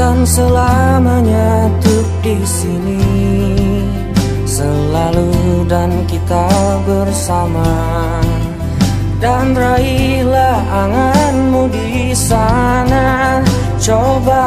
akan selamanya tuh di sini. Selalu dan kita bersama. Dan raihlah anganmu di sana. Coba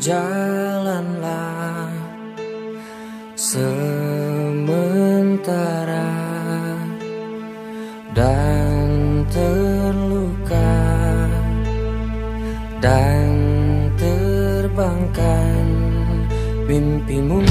Berjalanlah sementara dan terluka dan terbangkan mimpimu